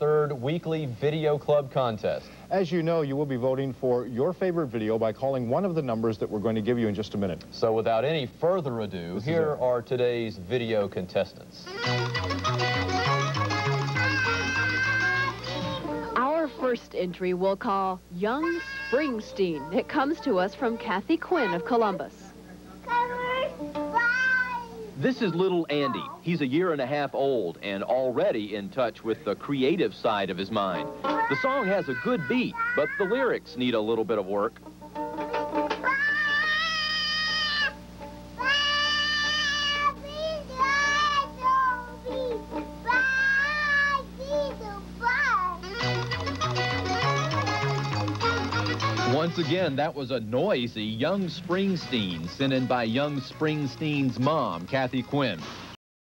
third weekly Video Club contest. As you know, you will be voting for your favorite video by calling one of the numbers that we're going to give you in just a minute. So without any further ado, this here are today's video contestants. Our first entry we'll call Young Springsteen. It comes to us from Kathy Quinn of Columbus. This is little Andy. He's a year and a half old and already in touch with the creative side of his mind. The song has a good beat, but the lyrics need a little bit of work. Once again, that was a noisy Young Springsteen sent in by Young Springsteen's mom, Kathy Quinn.